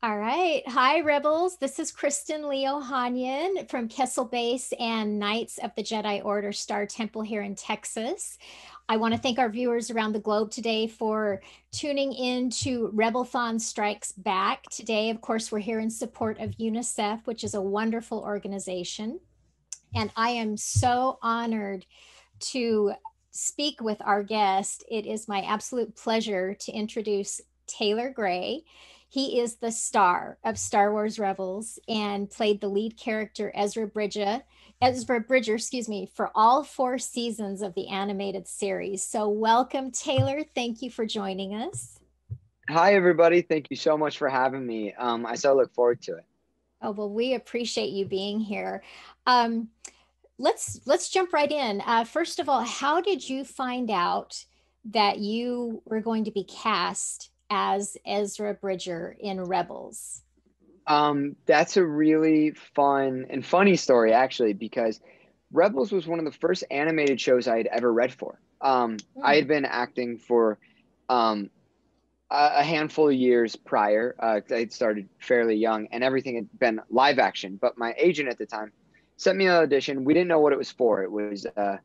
All right. Hi, Rebels. This is Kristen Leo Hanyan from Kessel Base and Knights of the Jedi Order Star Temple here in Texas. I want to thank our viewers around the globe today for tuning in to Rebelthon Strikes Back. Today, of course, we're here in support of UNICEF, which is a wonderful organization. And I am so honored to speak with our guest. It is my absolute pleasure to introduce Taylor Gray. He is the star of Star Wars Rebels and played the lead character Ezra Bridger, Ezra Bridger, excuse me, for all four seasons of the animated series. So welcome, Taylor. Thank you for joining us. Hi, everybody. Thank you so much for having me. Um, I so look forward to it. Oh well, we appreciate you being here. Um, let's let's jump right in. Uh, first of all, how did you find out that you were going to be cast as Ezra Bridger in Rebels? Um, that's a really fun and funny story, actually, because Rebels was one of the first animated shows I had ever read for. Um, mm. I had been acting for um, a, handful of years prior. Uh, I had started fairly young, and everything had been live action. But my agent at the time sent me an audition. We didn't know what it was for. It was uh,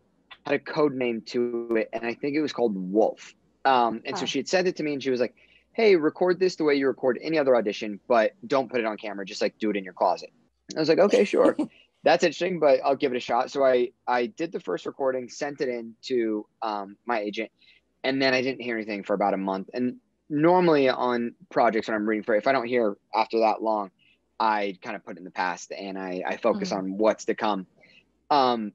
had a code name to it, and I think it was called Wolf. Um, and oh. so she had sent it to me, and she was like, hey, record this the way you record any other audition, but don't put it on camera. Just like do it in your closet. I was like, okay, sure. That's interesting, but I'll give it a shot. So I I did the first recording, sent it in to um, my agent, and then I didn't hear anything for about a month. And normally on projects when I'm reading for, if I don't hear after that long, I kind of put it in the past and I, I focus mm-hmm. on what's to come. Um,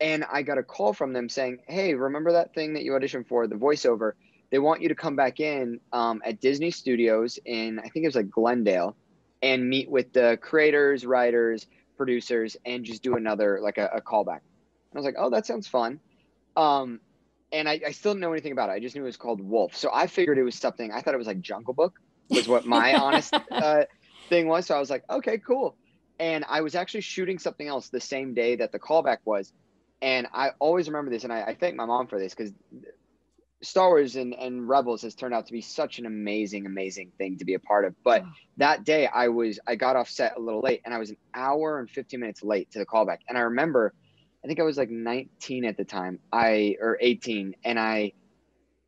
and I got a call from them saying, "Hey, remember that thing that you auditioned for, the voiceover? They want you to come back in um, at Disney Studios in I think it was like Glendale, and meet with the creators, writers, producers, and just do another like a, a callback. And I was like, oh, that sounds fun. Um, and I, I still didn't know anything about it. I just knew it was called Wolf. So I figured it was something. I thought it was like Jungle Book was what my honest uh, thing was. So I was like, okay, cool. And I was actually shooting something else the same day that the callback was. And I always remember this, and I, I thank my mom for this because Star Wars and, and Rebels has turned out to be such an amazing, amazing thing to be a part of. But oh. that day I was I got off set a little late and I was an hour and 15 minutes late to the callback. And I remember I think I was like 19 at the time. I or 18 and I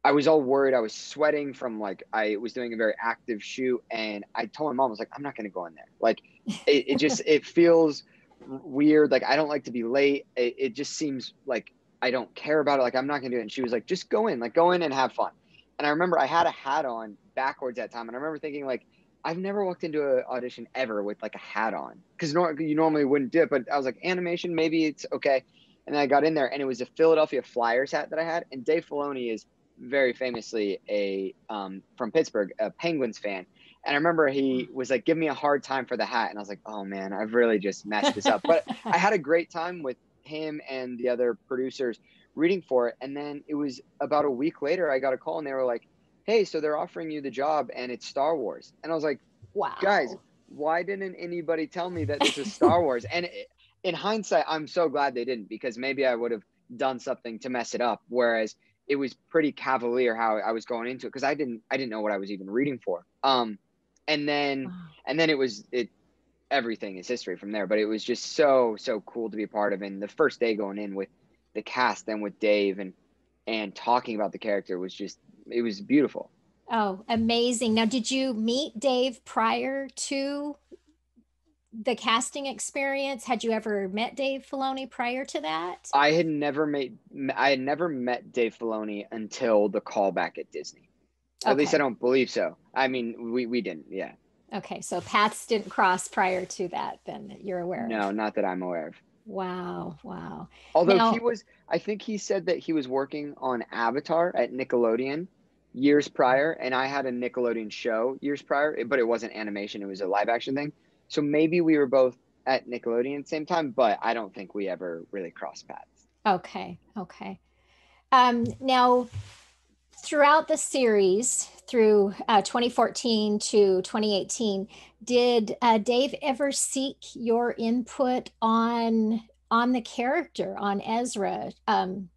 I was all worried. I was sweating from like I was doing a very active shoot and I told my mom I was like, I'm not gonna go in there. Like it, it just it feels weird. Like I don't like to be late. It, it just seems like I don't care about it. Like, I'm not going to do it. And she was like, just go in, like, go in and have fun. And I remember I had a hat on backwards that time. And I remember thinking, like, I've never walked into an audition ever with like a hat on because nor- you normally wouldn't do it. But I was like, animation, maybe it's okay. And then I got in there and it was a Philadelphia Flyers hat that I had. And Dave Filoni is very famously a, um, from Pittsburgh, a Penguins fan. And I remember he was like, give me a hard time for the hat. And I was like, oh man, I've really just messed this up. But I had a great time with him and the other producers reading for it. And then it was about a week later, I got a call and they were like, hey, so they're offering you the job and it's Star Wars. And I was like, wow, guys, why didn't anybody tell me that this is Star Wars? And it, in hindsight, I'm so glad they didn't because maybe I would have done something to mess it up. Whereas it was pretty cavalier how I was going into it because I didn't I didn't know what I was even reading for. Um, and then and then it was it everything is history from there. But it was just so so cool to be a part of. And the first day going in with the cast then with Dave and and talking about the character was just it was beautiful. Oh, amazing! Now, did you meet Dave prior to the casting experience? Had you ever met Dave Filoni prior to that? I had never made I had never met Dave Filoni until the callback at Disney. At least I don't believe so. I mean, we we didn't. Yeah. Okay, so paths didn't cross prior to that, then you're aware. No, of. not that I'm aware of. Wow, wow. Although now, he was, I think he said that he was working on Avatar at Nickelodeon years prior, and I had a Nickelodeon show years prior, but it wasn't animation; it was a live action thing. So maybe we were both at Nickelodeon at the same time, but I don't think we ever really crossed paths. Okay, okay. Um, now, throughout the series through uh, 2014 to 2018 did uh, dave ever seek your input on on the character on ezra um,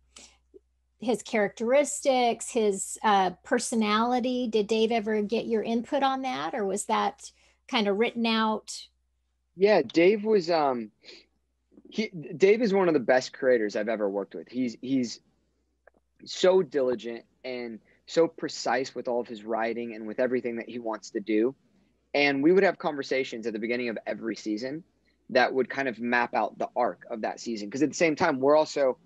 his characteristics his uh, personality did dave ever get your input on that or was that kind of written out? Yeah, Dave was um he Dave is one of the best creators I've ever worked with. He's he's so diligent and so precise with all of his writing and with everything that he wants to do. And we would have conversations at the beginning of every season that would kind of map out the arc of that season. Because at the same time, we're also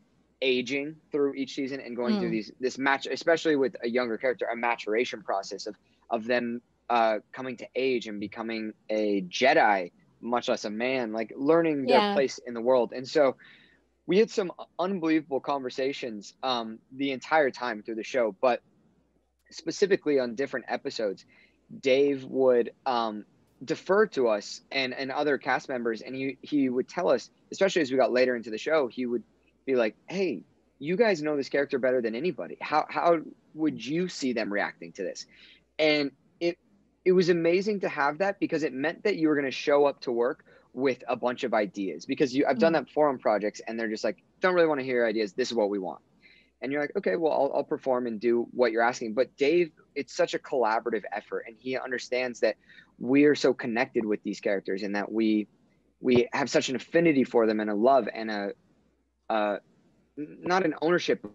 aging through each season and going mm. through these this match, especially with a younger character, a maturation process of of them uh, coming to age and becoming a Jedi, much less a man, like learning their yeah. place in the world. And so we had some unbelievable conversations um, the entire time through the show, but specifically on different episodes, Dave would um, defer to us and and other cast members, and he he would tell us, especially as we got later into the show, he would be like, "Hey, you guys know this character better than anybody. How how would you see them reacting to this?" And it it was amazing to have that because it meant that you were going to show up to work with a bunch of ideas because you I've done mm. that forum projects and they're just like don't really want to hear ideas. This is what we want and you're like okay well I'll, I'll, perform and do what you're asking. But dave it's such a collaborative effort and he understands that we are so connected with these characters and that we we have such an affinity for them and a love and a uh not an ownership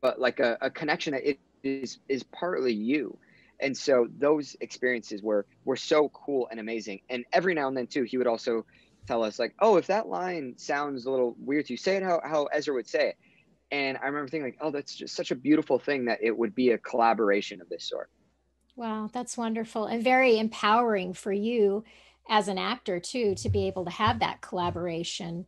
but like a, a connection that it is is partly you. And so those experiences were were so cool and amazing. And every now and then too he would also tell us like oh if that line sounds a little weird to you say it how, how ezra would say it and I remember thinking like, oh, that's just such a beautiful thing that it would be a collaboration of this sort. Wow, that's wonderful and very empowering for you as an actor too to be able to have that collaboration.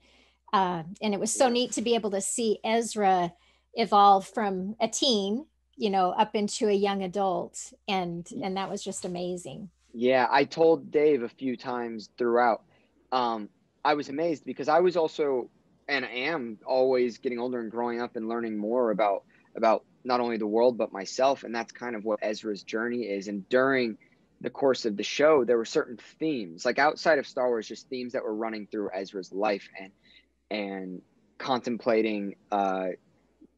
Uh, and it was so neat to be able to see Ezra evolve from a teen, you know, up into a young adult, and and that was just amazing. Yeah, I told Dave a few times throughout. Um, I was amazed because I was also and I am always getting older and growing up and learning more about about not only the world but myself and that's kind of what Ezra's journey is and during the course of the show there were certain themes like outside of Star Wars just themes that were running through Ezra's life and and contemplating uh,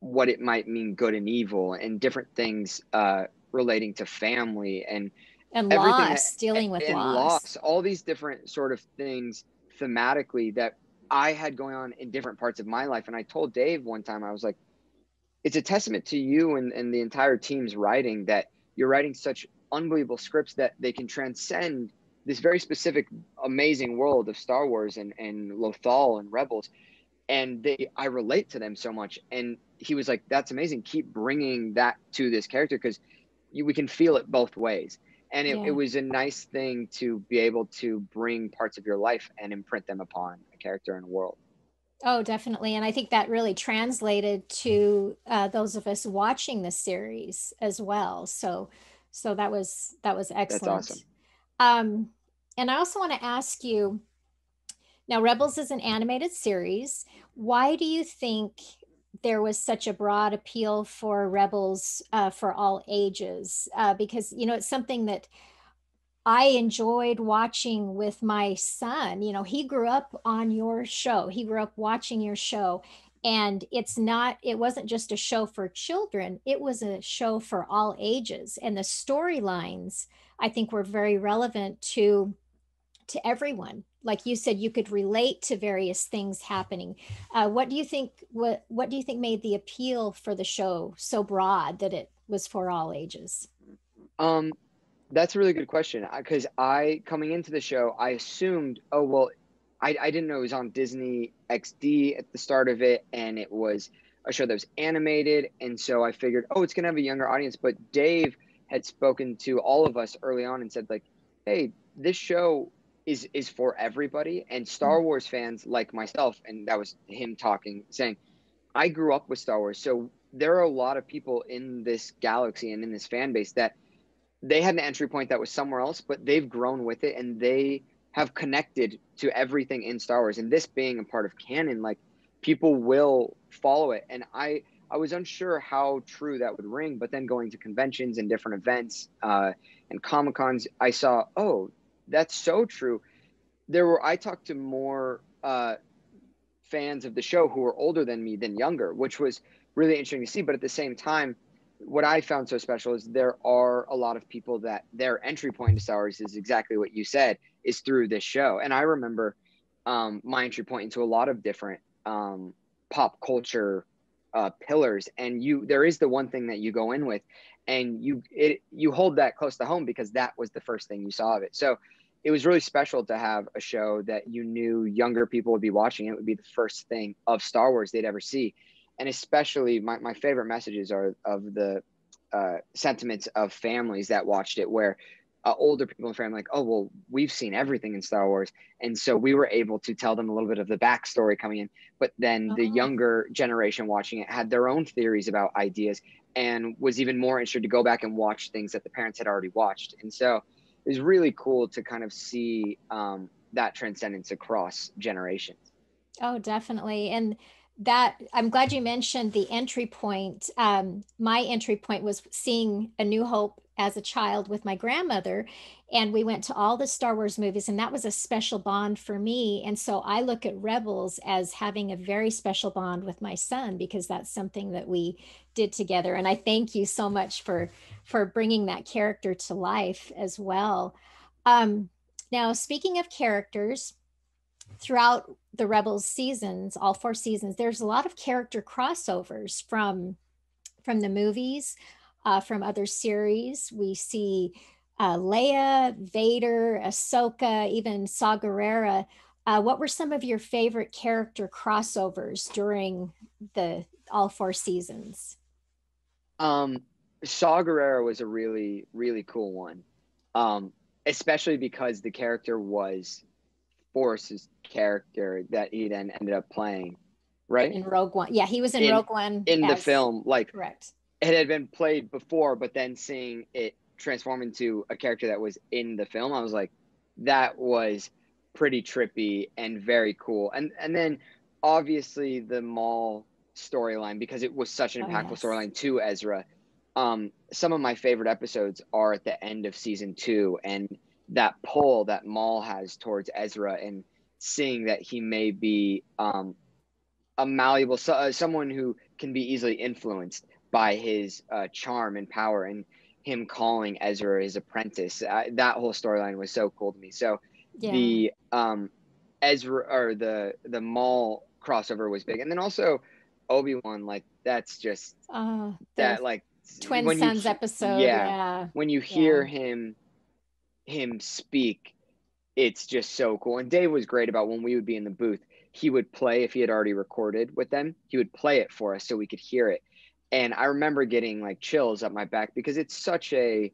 what it might mean good and evil and different things uh, relating to family and and loss that, dealing with and loss. loss all these different sort of things thematically that I had going on in different parts of my life. And I told Dave one time, I was like, it's a testament to you and, and the entire team's writing that you're writing such unbelievable scripts that they can transcend this very specific, amazing world of Star Wars and, and Lothal and Rebels. And they, I relate to them so much. And he was like, that's amazing. Keep bringing that to this character because we can feel it both ways and it, yeah. it was a nice thing to be able to bring parts of your life and imprint them upon a character in a world. Oh definitely. And i think that really translated to uh, those of us watching the series as well. So so that was that was excellent. That's awesome. um and i also want to ask you now rebels is an animated series. Why do you think there was such a broad appeal for rebels uh, for all ages uh, because you know it's something that i enjoyed watching with my son. You know he grew up on your show. He grew up watching your show. And it's not it wasn't just a show for children. It was a show for all ages. And the storylines i think were very relevant to to everyone like you said you could relate to various things happening. Uh, what do you think what what do you think made the appeal for the show so broad that it was for all ages? Um that's a really good question because i coming into the show i assumed oh well I, I didn't know it was on disney xd at the start of it and it was a show that was animated and so i figured oh it's going to have a younger audience. But dave had spoken to all of us early on and said like hey this show is is for everybody. And Star mm. Wars fans like myself and that was him talking saying I grew up with Star Wars. So there are a lot of people in this galaxy and in this fan base that they had an entry point that was somewhere else but they've grown with it and they have connected to everything in Star Wars. And this being a part of canon like people will follow it. And I I was unsure how true that would ring but then going to conventions and different events uh, and comic cons I saw oh that's so true. There were I talked to more uh, fans of the show who were older than me than younger, which was really interesting to see. But at the same time, what I found so special is there are a lot of people that their entry point to Star Wars is exactly what you said is through this show. And I remember um, my entry point into a lot of different um, pop culture uh, pillars. And you, there is the one thing that you go in with, and you it you hold that close to home because that was the first thing you saw of it. So it was really special to have a show that you knew younger people would be watching. It would be the first thing of Star Wars they'd ever see and especially my, my favorite messages are of the uh, sentiments of families that watched it where uh, older people in the family like oh well we've seen everything in star wars and so we were able to tell them a little bit of the backstory coming in but then the uh-huh. younger generation watching it had their own theories about ideas and was even more interested to go back and watch things that the parents had already watched. And so it was really cool to kind of see um, that transcendence across generations. Oh definitely. And that I'm glad you mentioned the entry point. Um, my entry point was seeing A New Hope as a child with my grandmother, and we went to all the Star Wars movies, and that was a special bond for me. And so I look at Rebels as having a very special bond with my son because that's something that we did together. And I thank you so much for for bringing that character to life as well. Um, now, speaking of characters, throughout the Rebels seasons, all four seasons, there's a lot of character crossovers from from the movies, uh, from other series. We see uh, Leia, Vader, Ahsoka, even Saw Gerrera. Uh, what were some of your favorite character crossovers during the all four seasons? Um, Saw Gerrera was a really really cool one, um, especially because the character was Forest's character that he then ended up playing, right? In Rogue One. Yeah, he was in, in Rogue One. In as, the film, like correct. It had been played before, but then seeing it transform into a character that was in the film, I was like, that was pretty trippy and very cool. And and then obviously the Maul storyline because it was such an oh, impactful oh, yes. storyline to Ezra. Um, some of my favorite episodes are at the end of season two, and that pull that Maul has towards Ezra and seeing that he may be um, a malleable, so, uh, someone who can be easily influenced by his uh, charm and power, and him calling Ezra his apprentice. That whole storyline was so cool to me. So yeah. the um, Ezra or the the Maul crossover was big, and then also Obi Wan. Like that's just uh, that like Twin Suns you, episode. Yeah, yeah, when you hear yeah. him him speak, it's just so cool. And Dave was great about when we would be in the booth, he would play if he had already recorded with them, he would play it for us so we could hear it. And I remember getting like chills up my back because it's such a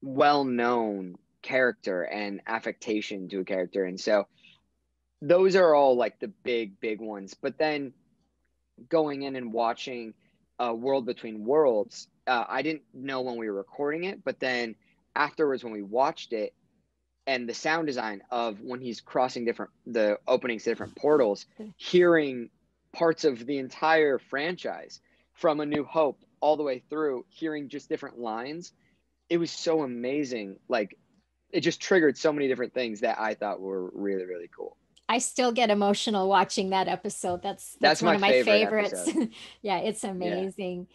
well known character and affectation to a character. And so those are all like the big, big ones. But then going in and watching a World Between Worlds, uh, I didn't know when we were recording it, but then afterwards when we watched it and the sound design of when he's crossing different the openings to different portals hearing parts of the entire franchise from a new hope all the way through hearing just different lines it was so amazing like it just triggered so many different things that i thought were really really cool I still get emotional watching that episode. That's that's, that's one of my favorites. yeah, it's amazing.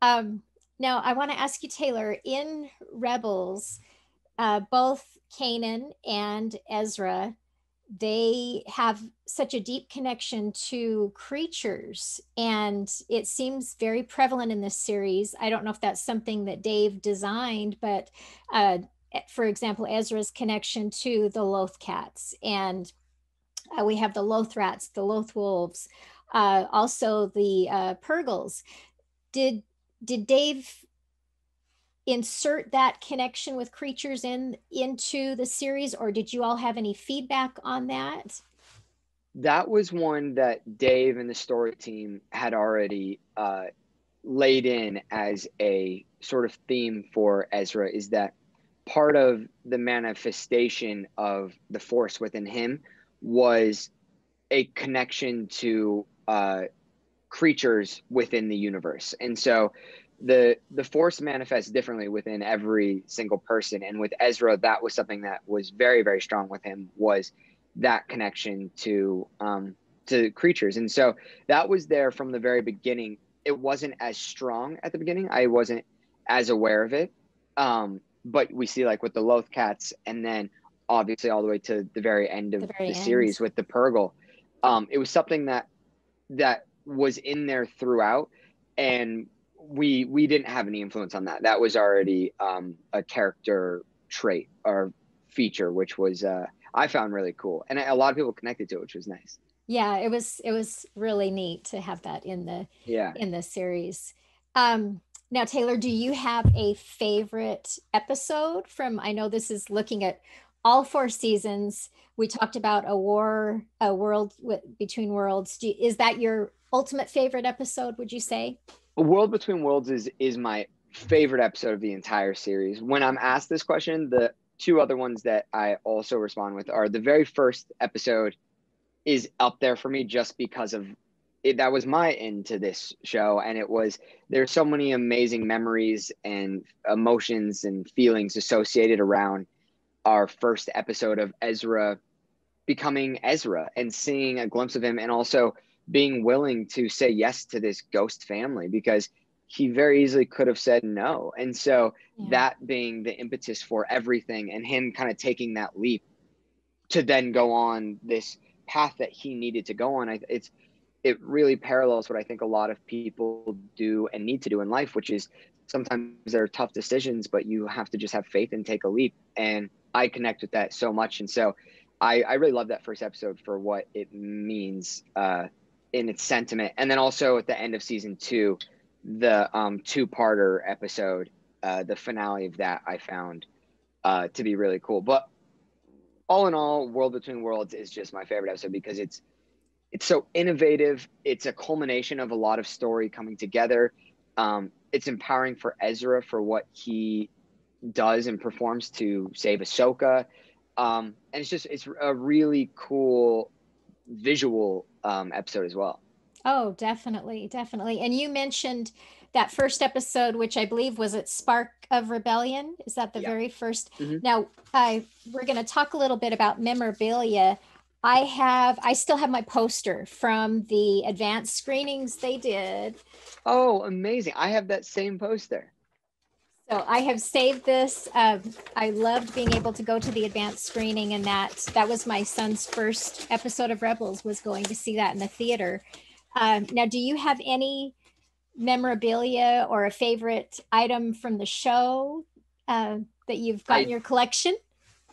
Yeah. Um, now, I want to ask you, Taylor, in Rebels, uh, both Kanan and Ezra, they have such a deep connection to creatures, and it seems very prevalent in this series. I don't know if that's something that Dave designed, but uh, for example, Ezra's connection to the Loth cats, and uh, we have the Loth rats, the Loth wolves, uh, also the uh, Purrgils. Did did Dave insert that connection with creatures in into the series or did you all have any feedback on that? That was one that Dave and the story team had already uh, laid in as a sort of theme for Ezra is that part of the manifestation of the force within him was a connection to uh, creatures within the universe. And so the the force manifests differently within every single person and with Ezra that was something that was very very strong with him was that connection to um to creatures and so that was there from the very beginning it wasn't as strong at the beginning. I wasn't as aware of it. Um, but we see like with the Loth cats, and then obviously all the way to the very end of the, the series with the Purrgil. Um, it was something that that was in there throughout, and we we didn't have any influence on that. That was already um, a character trait or feature, which was uh, I found really cool, and a lot of people connected to it, which was nice. Yeah, it was it was really neat to have that in the yeah in the series. Um, now, Taylor, do you have a favorite episode from? I know this is looking at all four seasons. We talked about a war, a world with, between worlds. Do, is that your ultimate favorite episode? Would you say? World Between Worlds is is my favorite episode of the entire series. When I'm asked this question, the two other ones that I also respond with are the very first episode is up there for me just because of it, that was my end to this show and it was there's so many amazing memories and emotions and feelings associated around our first episode of Ezra becoming Ezra and seeing a glimpse of him and also being willing to say yes to this ghost family because he very easily could have said no and so yeah. that being the impetus for everything and him kind of taking that leap to then go on this path that he needed to go on it's it really parallels what I think a lot of people do and need to do in life, which is sometimes there are tough decisions, but you have to just have faith and take a leap. And I connect with that so much. And so I, I really love that first episode for what it means uh, in its sentiment. And then also at the end of season two, the um, two parter episode, uh, the finale of that I found uh, to be really cool. But all in all, World Between Worlds is just my favorite episode because it's it's so innovative. It's a culmination of a lot of story coming together. Um, it's empowering for Ezra for what he does and performs to save Ahsoka. Um, and it's just it's a really cool visual um, episode as well. Oh, definitely, definitely. And you mentioned that first episode, which I believe was at Spark of Rebellion. Is that the yeah. very 1st mm-hmm. Now, I we're going to talk a little bit about memorabilia I have, I still have my poster from the advanced screenings they did. Oh, amazing. I have that same poster. So I have saved this. Uh, I loved being able to go to the advanced screening and that that was my son's first episode of Rebels was going to see that in the theater. Um, now, do you have any memorabilia or a favorite item from the show uh, that you've got I, in your collection?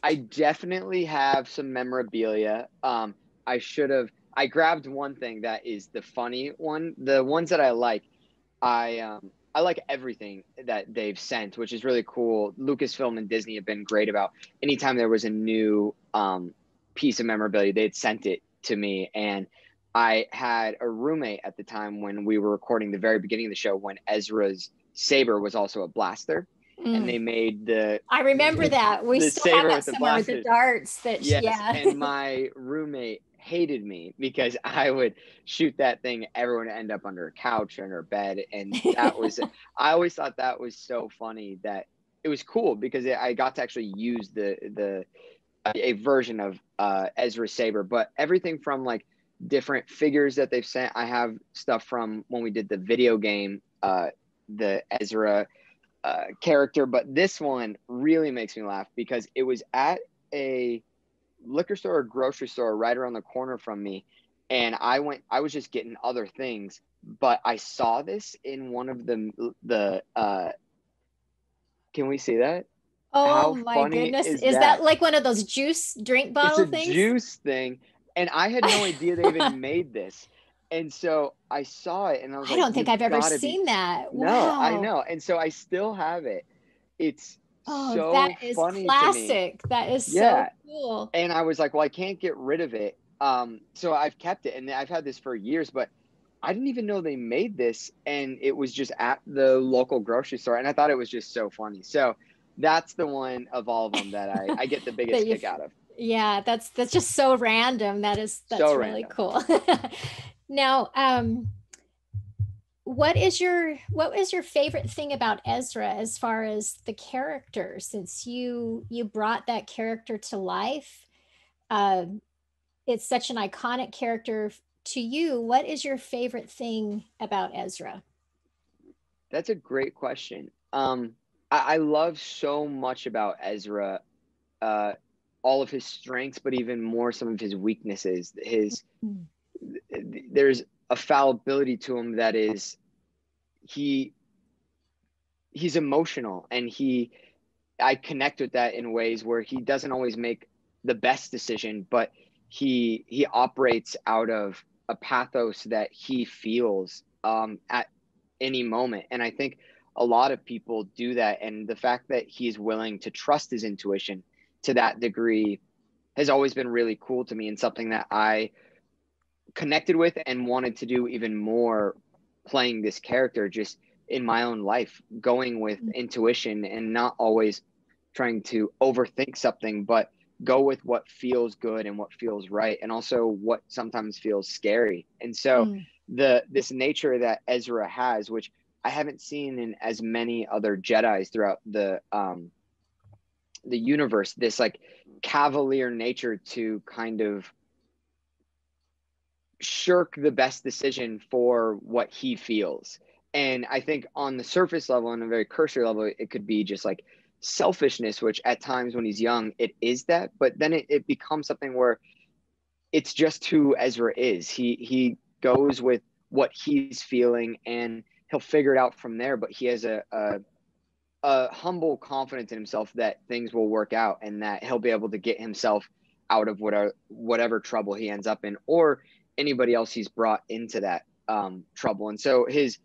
I definitely have some memorabilia. Um, I should have. I grabbed one thing that is the funny one. The ones that I like, I um, I like everything that they've sent, which is really cool. Lucasfilm and Disney have been great about anytime there was a new um, piece of memorabilia, they'd sent it to me. And I had a roommate at the time when we were recording the very beginning of the show when Ezra's saber was also a blaster. Mm. and they made the. I remember that we still have that somewhere with the darts. That yeah. and my roommate hated me because I would shoot that thing. Everyone would end up under a couch, or under a bed, and that was. I always thought that was so funny that it was cool because I got to actually use the the a version of uh, Ezra Saber, but everything from like different figures that they've sent. I have stuff from when we did the video game, uh, the Ezra uh, character, but this one really makes me laugh because it was at a liquor store or grocery store right around the corner from me. And I went, I was just getting other things, but I saw this in one of the, the, uh, can we see that? Oh How my goodness. Is, is that? that? like one of those juice drink bottle it's a things? Juice thing. And I had no idea they even made this and so I saw it and I was I like, don't think I've ever seen be... that. Wow. No, I know. And so I still have it. It's oh, so that is funny classic. That is yeah. so cool. And I was like, well, I can't get rid of it. Um, so I've kept it and I've had this for years, but I didn't even know they made this and it was just at the local grocery store and I thought it was just so funny. So that's the one of all of them that I, I get the biggest kick out of. Yeah, that's that's just so random. That is that's so really random. cool. Now, um, what is your what was your favorite thing about Ezra as far as the character? Since you you brought that character to life, uh, it's such an iconic character to you. What is your favorite thing about Ezra? That's a great question. Um, I, I love so much about Ezra, uh, all of his strengths, but even more some of his weaknesses. His mm-hmm. there's a fallibility to him that is he he's emotional and he I connect with that in ways where he doesn't always make the best decision, but he he operates out of a pathos that he feels um, at any moment. And I think a lot of people do that. And the fact that he's willing to trust his intuition to that degree has always been really cool to me and something that I connected with and wanted to do even more playing this character just in my own life, going with mm-hmm. intuition and not always trying to overthink something, but go with what feels good and what feels right and also what sometimes feels scary and so mm. the this nature that ezra has which i haven't seen in as many other jedis throughout the um the universe this like cavalier nature to kind of shirk the best decision for what he feels and i think on the surface level on a very cursory level it could be just like selfishness, which at times when he's young, it is that, but then it, it becomes something where it's just who Ezra is. He he goes with what he's feeling and he'll figure it out from there. But he has a, a a humble confidence in himself that things will work out and that he'll be able to get himself out of whatever whatever trouble he ends up in or anybody else he's brought into that um, trouble. And so his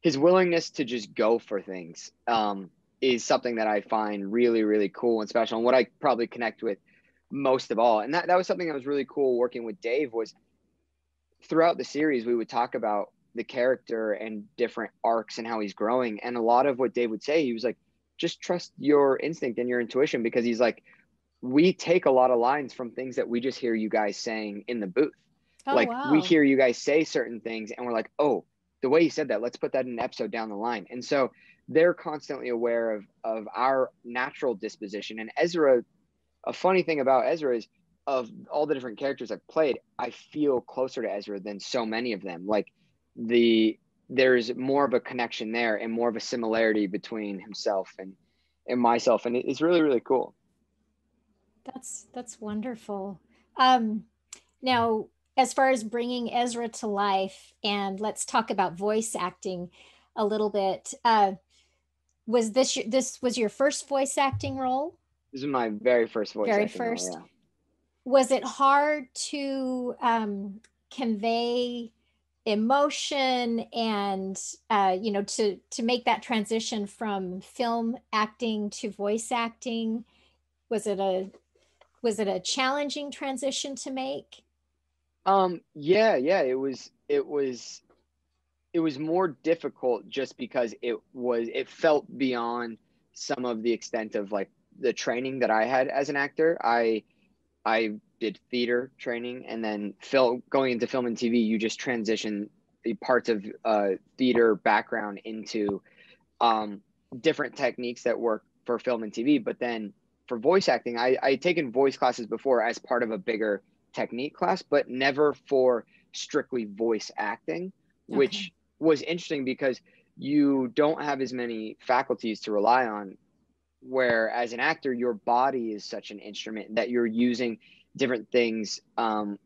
his willingness to just go for things um, is something that I find really, really cool and special, and what I probably connect with most of all. And that, that was something that was really cool working with Dave was throughout the series we would talk about the character and different arcs and how he's growing. And a lot of what Dave would say, he was like, just trust your instinct and your intuition because he's like, we take a lot of lines from things that we just hear you guys saying in the booth. Oh, like wow. we hear you guys say certain things and we're like, oh, the way you said that, let's put that in an episode down the line. And so they're constantly aware of of our natural disposition. And Ezra, a funny thing about Ezra is of all the different characters I've played, I feel closer to Ezra than so many of them. Like the there's more of a connection there and more of a similarity between himself and and myself, and it's really really cool. That's that's wonderful. Um, now, as far as bringing Ezra to life, and let's talk about voice acting a little bit. Uh, was this your, this was your first voice acting role? This is my very first voice. Acting. Very first. Role, yeah. Was it hard to um, convey emotion and uh, you know to to make that transition from film acting to voice acting? Was it a was it a challenging transition to make? Um. Yeah. Yeah. It was. It was it was more difficult just because it was it felt beyond some of the extent of like the training that I had as an actor. I I did theater training and then film going into film and TV. You just transition the parts of uh, theater background into um, different techniques that work for film and TV. But then for voice acting, I I had taken voice classes before as part of a bigger technique class, but never for strictly voice acting, okay. which was interesting because you don't have as many faculties to rely on where as an actor your body is such an instrument that you're using different things um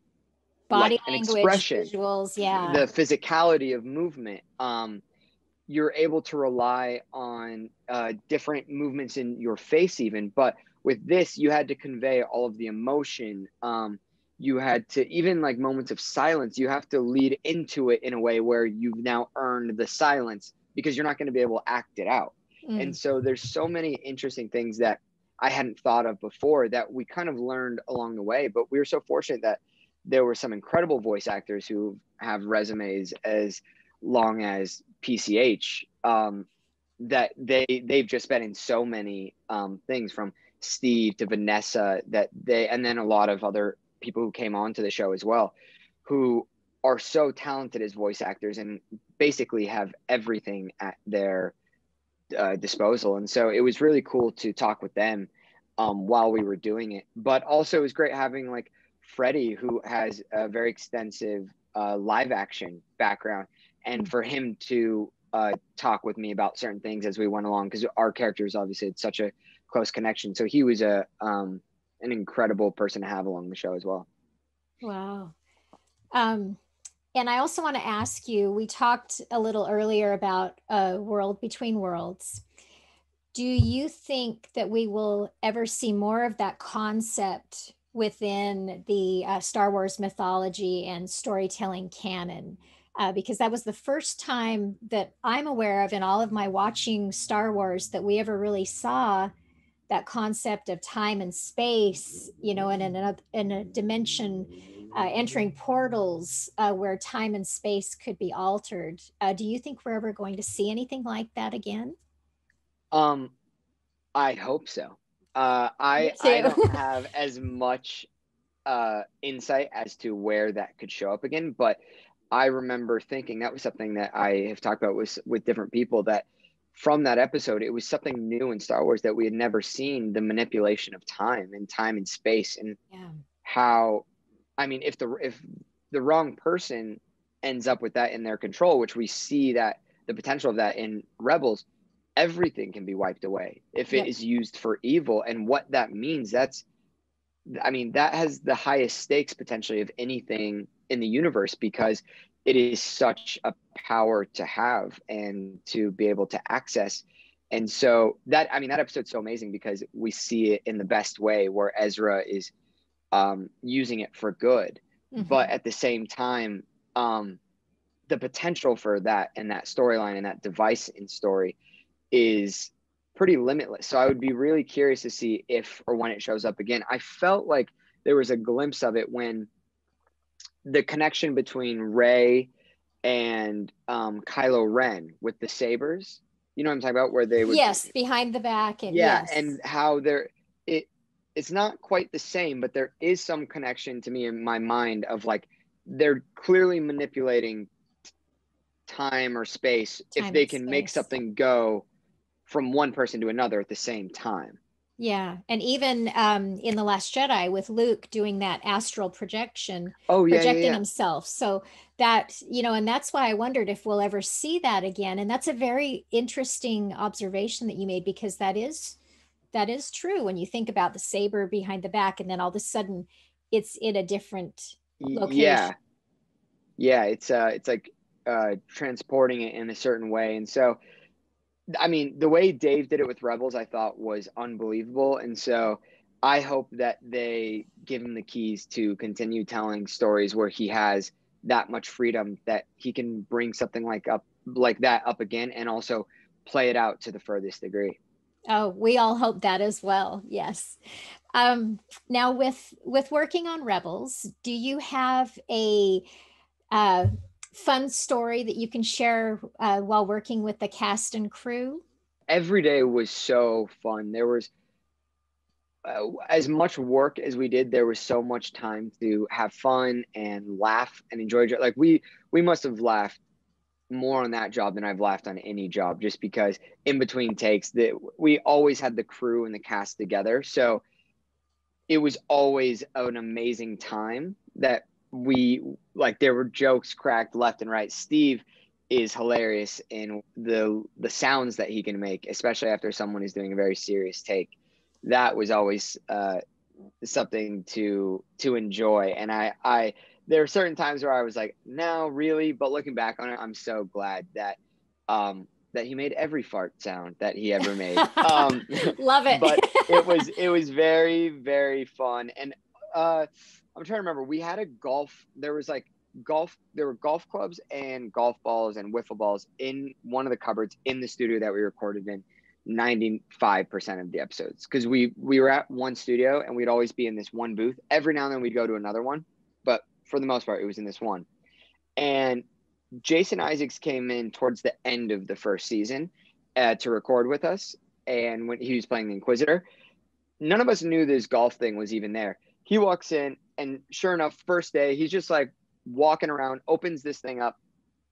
body like language expression visuals yeah the physicality of movement um you're able to rely on uh, different movements in your face even but with this you had to convey all of the emotion um you had to even like moments of silence you have to lead into it in a way where you've now earned the silence because you're not going to be able to act it out mm. and so there's so many interesting things that i hadn't thought of before that we kind of learned along the way but we were so fortunate that there were some incredible voice actors who have resumes as long as pch um, that they they've just been in so many um, things from steve to vanessa that they and then a lot of other people who came on to the show as well, who are so talented as voice actors and basically have everything at their uh, disposal. And so it was really cool to talk with them um, while we were doing it. But also, it was great having like Freddie, who has a very extensive uh, live action background, and for him to uh, talk with me about certain things as we went along because our characters obviously had such a close connection. So he was a um, an incredible person to have along the show as well. Wow. Um, and I also want to ask you. We talked a little earlier about a world between worlds. Do you think that we will ever see more of that concept within the uh, Star Wars mythology and storytelling canon? Uh, because that was the first time that I'm aware of in all of my watching Star Wars that we ever really saw that concept of time and space, you know, in a, in a dimension, uh, entering portals uh, where time and space could be altered. Uh, do you think we're ever going to see anything like that again? Um, I hope so. Uh, I I don't have as much uh, insight as to where that could show up again, but I remember thinking that was something that I have talked about with with different people that from that episode it was something new in Star Wars that we had never seen the manipulation of time and time and space and yeah. how I mean if the if the wrong person ends up with that in their control which we see that the potential of that in Rebels everything can be wiped away if it is used for evil and what that means that's I mean that has the highest stakes potentially of anything in the universe because it is such a power to have and to be able to access. And so that I mean that episode's so amazing because we see it in the best way where Ezra is um, using it for good, mm-hmm. but at the same time, um, the potential for that and that storyline and that device in story is pretty limitless. So I would be really curious to see if or when it shows up again. I felt like there was a glimpse of it when the connection between Rey and um, Kylo Ren with the sabers. You know what I'm talking about? Where they would yes, behind the back and yeah, yes. and how they're it. It's not quite the same, but there is some connection to me in my mind of like they're clearly manipulating time or space time if they can space. make something go from one person to another at the same time. Yeah, and even um, in the Last Jedi with Luke doing that astral projection, oh yeah, projecting yeah, yeah. himself. So that you know, and that's why I wondered if we'll ever see that again. And that's a very interesting observation that you made because that is that is true when you think about the saber behind the back, and then all of a sudden it's in a different location. Yeah, yeah, it's uh, it's like uh, transporting it in a certain way, and so I mean, the way Dave did it with Rebels, I thought was unbelievable. And so I hope that they give him the keys to continue telling stories where he has that much freedom that he can bring something like up like that up again and also play it out to the furthest degree. Oh, we all hope that as well. Yes. Um, now with with working on Rebels, do you have a uh, fun story that you can share uh, while working with the cast and crew? Every day was so fun. There was uh, as much work as we did. There was so much time to have fun and laugh and enjoy. Like we we must have laughed more on that job than I've laughed on any job, just because in between takes that we always had the crew and the cast together. So it was always an amazing time that we like there were jokes cracked left and right. Steve is hilarious in the the sounds that he can make, especially after someone is doing a very serious take. That was always uh, something to to enjoy, and I I there are certain times where I was like, no, really, but looking back on it, I'm so glad that um, that he made every fart sound that he ever made. Um, Love it. but it was it was very very fun, and uh, I'm trying to remember. We had a golf. There was like golf. There were golf clubs and golf balls and wiffle balls in one of the cupboards in the studio that we recorded in. 95% of the episodes because we we were at one studio and we'd always be in this one booth every now and then we'd go to another one but for the most part it was in this one and jason isaacs came in towards the end of the first season uh, to record with us and when he was playing the inquisitor none of us knew this golf thing was even there he walks in and sure enough, first day, he's just like walking around, opens this thing up,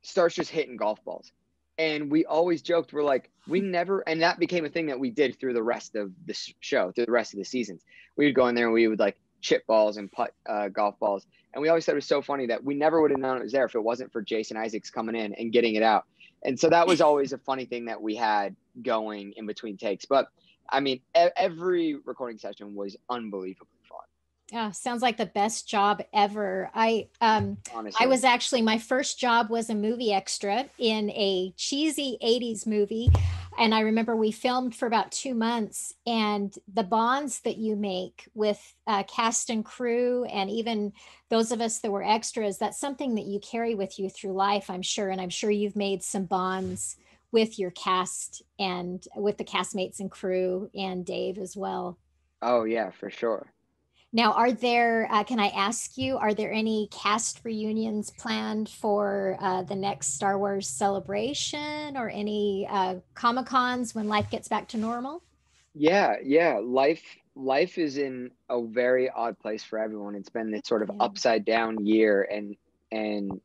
starts just hitting golf balls. And we always joked, we're like, we never, and that became a thing that we did through the rest of the show, through the rest of the seasons. We would go in there and we would like chip balls and putt uh, golf balls. And we always said it was so funny that we never would have known it was there if it wasn't for Jason Isaacs coming in and getting it out. and so that was always a funny thing that we had going in between takes. But I mean, e- every recording session was unbelievably fun. Yeah, sounds like the best job ever. I um Honestly, I was actually my first job was a movie extra in a cheesy 80s movie and I remember we filmed for about 2 months and the bonds that you make with uh, cast and crew and even those of us that were extras that's something that you carry with you through life I'm sure and I'm sure you've made some bonds with your cast and with the castmates and crew and Dave as well. Oh yeah, for sure. Now, are there, uh, can I ask you, are there any cast reunions planned for uh, the next Star Wars celebration or any uh, Comic Cons when life gets back to normal? Yeah, yeah. Life life is in a very odd place for everyone. It's been this sort of upside down year, and and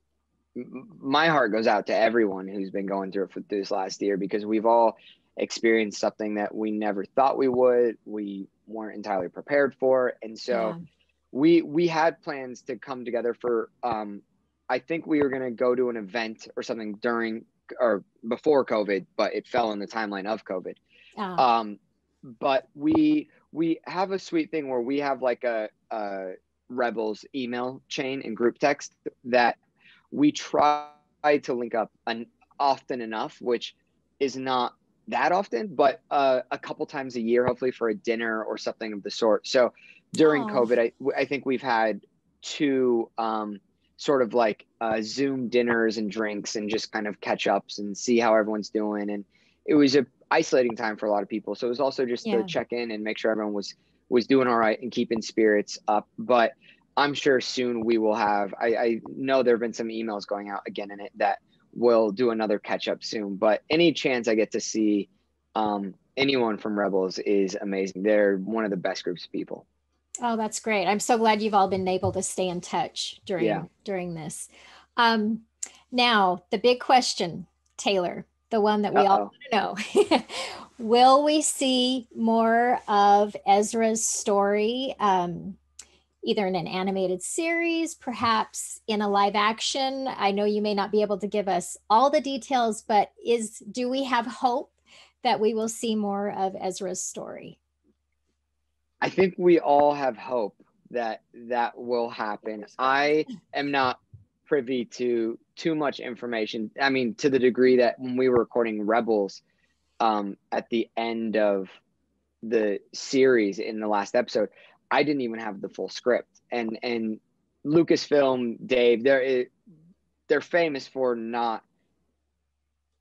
my heart goes out to everyone who's been going through it for this last year because we've all experienced something that we never thought we would. We weren't entirely prepared for, and so Yeah. we we had plans to come together for. Um, I think we were going to go to an event or something during or before COVID, but it fell in the timeline of COVID Uh, um but we we have a sweet thing where we have like a, a rebels email chain and group text that we try to link up an, often enough which is not that often but uh, a couple times a year hopefully for a dinner or something of the sort so during Oh. covid I, I think we've had two um, sort of like uh, zoom dinners and drinks and just kind of catch ups and see how everyone's doing and it was a isolating time for a lot of people. So it was also just Yeah. to check in and make sure everyone was was doing all right and keeping spirits up. But I'm sure soon we will have. I, I know there have been some emails going out again in it that we'll do another catch up soon. But any chance I get to see um, anyone from Rebels is amazing. They're one of the best groups of people. oh, that's great. I'm so glad you've all been able to stay in touch during Yeah. during this. Um, now, the big question, Taylor, the one that we all Uh-oh. want to know. Will we see more of Ezra's story, um, either in an animated series, perhaps in a live action? I know you may not be able to give us all the details, but is do we have hope that we will see more of Ezra's story? I think we all have hope that that will happen. I am not privy to too much information. I mean, to the degree that when we were recording Rebels um, at the end of the series in the last episode, I didn't even have the full script. And and Lucasfilm, Dave, they're they're famous for not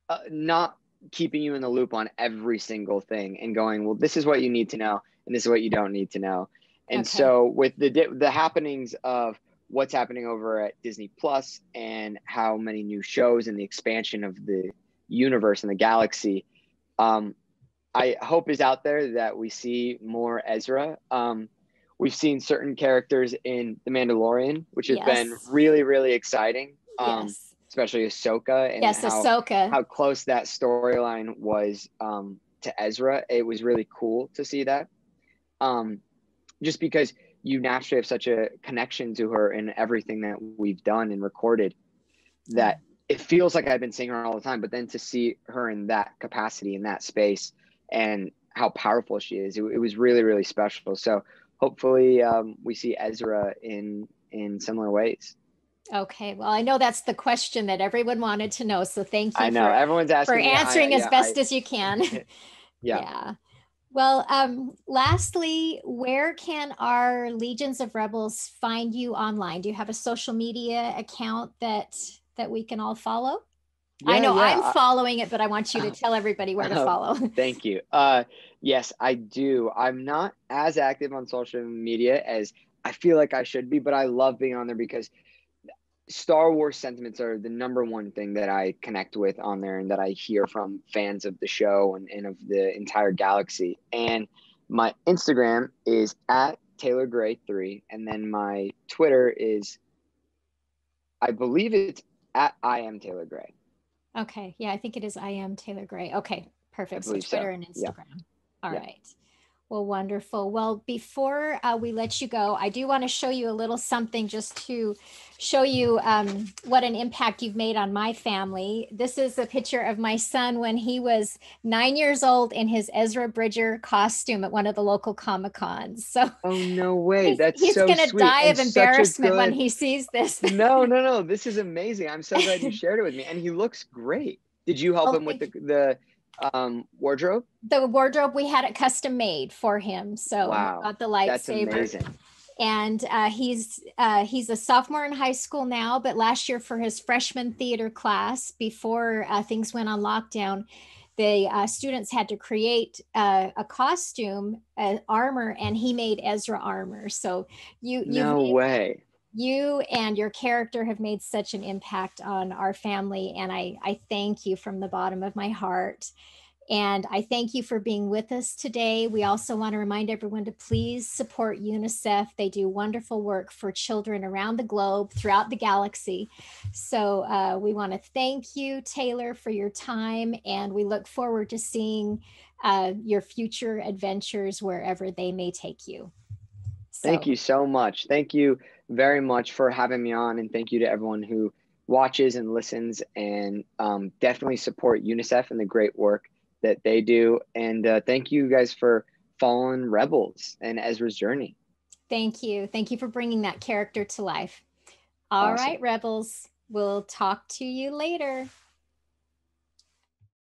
uh, not keeping you in the loop on every single thing and going, well, this is what you need to know and this is what you don't need to know. And Okay. so with the the happenings of what's happening over at Disney Plus and how many new shows and the expansion of the universe and the galaxy, um, I hope is out there that we see more Ezra. Um, we've seen certain characters in The Mandalorian, which has been really really exciting. Um, yes. especially Ahsoka and Yes, how, Ahsoka. how close that storyline was um, to Ezra. It was really cool to see that. Um, just because you naturally have such a connection to her in everything that we've done and recorded that it feels like I've been seeing her all the time, but then to see her in that capacity, in that space, and how powerful she is, it, it was really, really special. So hopefully um, we see Ezra in in similar ways. Okay, well, I know that's the question that everyone wanted to know. So thank you I know for, everyone's asking for me, I- answering as yeah, best I- as you can. yeah. yeah. Well, um, lastly, where can our Legions of Rebels find you online? Do you have a social media account that that we can all follow? I know yeah, I'm following it, but I want you to tell everybody where to Oh, follow. Thank you. Uh, yes, I do. I'm not as active on social media as I feel like I should be, but I love being on there because Star Wars sentiments are the number one thing that I connect with on there and that I hear from fans of the show and, and of the entire galaxy. And my Instagram is at Taylor Gray 3. And then my Twitter is, I believe it's at I am Taylor Gray. Okay, yeah, I think it is. I am Taylor Gray. Okay, perfect. So believe so. Twitter and Yeah. Instagram. All right. Well, wonderful. Well, before uh, we let you go, I do want to show you a little something just to show you um, what an impact you've made on my family. This is a picture of my son when he was nine years old in his Ezra Bridger costume at one of the local Comic Cons. So, oh no way, that's he's, so going to die and of embarrassment good... when he sees this. no, no, no, this is amazing. I'm so glad you shared it with me, and he looks great. Did you help oh, him with the the um, wardrobe? The wardrobe we had it custom made for him. So wow. got the lightsaber. That's amazing. And uh, he's uh, he's a sophomore in high school now, but last year for his freshman theater class, before uh, things went on lockdown, the uh, students had to create uh, a costume, armor, and he made Ezra armor. So you you no way you and your character have made such an impact on our family and I, I thank you from the bottom of my heart and I thank you for being with us today. We also want to remind everyone to please support UNICEF. They do wonderful work for children around the globe, throughout the galaxy. So uh, we want to thank you, Taylor, for your time, and we look forward to seeing uh, your future adventures wherever they may take you. So. Thank you so much. Thank you very much for having me on, and thank you to everyone who watches and listens. And um, definitely support UNICEF and the great work that they do. And uh, thank you guys for following Rebels and Ezra's journey. Thank you. Thank you for bringing that character to life. All awesome. right, Rebels. We'll talk to you later.